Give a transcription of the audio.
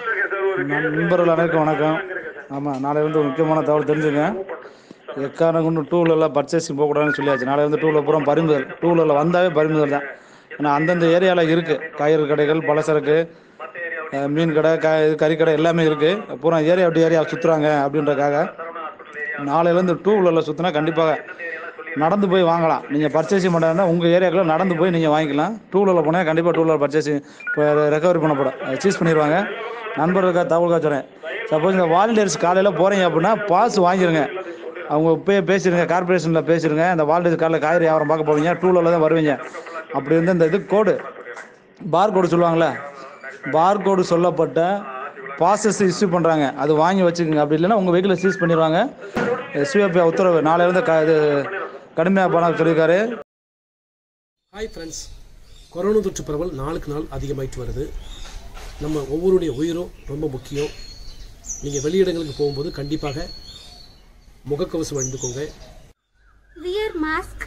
நண்பர்கள் அனைவருக்கும் வணக்கம். ஆமாம் நாளை வந்து ஒரு முக்கியமான தகவல் தெரிஞ்சுங்க. எக்காரணம் கொண்டு டூ பர்ச்சேசிங் போகக்கூடாதுன்னு சொல்லியாச்சு. நாளை வந்து டூ பூரா பறிமுதல் டூ வந்தாவே பறிமுதல் தான். ஏன்னா அந்தந்த ஏரியாவில் இருக்குது காய்கறி கடைகள் பலசரக்கு மீன் கடை கா கறிக்கடை எல்லாமே இருக்குது பூரா ஏரியா விட்டு ஏரியா சுற்றுறாங்க அப்படின்றக்காக நாளையிலேருந்து டூ வீலரில் சுற்றினா கண்டிப்பாக நடந்து போய் வாங்கலாம். நீங்கள் பர்ச்சேசிங் பண்ணுறதுனா உங்கள் ஏரியாக்குள்ளே நடந்து போய் நீங்கள் வாங்கிக்கலாம். டூ போனால் கண்டிப்பாக டூ பர்ச்சேசிங் இப்போ ரெக்கவரி பண்ணப்படும். சீஸ் பண்ணிடுவாங்க. நண்பர்களுக்காக தகவலுக்காக சொல்கிறேன் சப்போஸ் இந்த வாலண்டியர்ஸ் காலையில் போகிறீங்க அப்படின்னா பாஸ் வாங்கிடுங்க அவங்க பே பேசிடுங்க கார்பரேஷனில் பேசிடுங்க அந்த வாலண்டியர்ஸ் காலையில் காய்கறி வியாபாரம் பார்க்க போவீங்க டூ தான் வருவீங்க. அப்படி வந்து இந்த இது கோடு பார் கோடு சொல்லுவாங்களே பார் கோடு சொல்லப்பட்ட பாசஸ் இஷ்யூ பண்ணுறாங்க அது வாங்கி வச்சுக்கோங்க. அப்படி இல்லைன்னா உங்கள் வெஹிக்கிளை சீஸ் பண்ணிடுவாங்க. எஸ்பிஎஃப் உத்தரவு நாளையிலேருந்து க இது கடுமையாக பணம் சொல்லியிருக்காரு. ஹாய் ஃப்ரெண்ட்ஸ் கொரோனா தொற்று பரவல் நாளுக்கு நாள் அதிகமாயிட்டு வருது. நம்ம ஒவ்வொருடைய உயிரும் ரொம்ப முக்கியம் நீங்கள் வெளியிடங்களுக்கு போகும்போது கண்டிப்பாக முகக்கவசம் அணிந்துக்கோங்க Wear mask.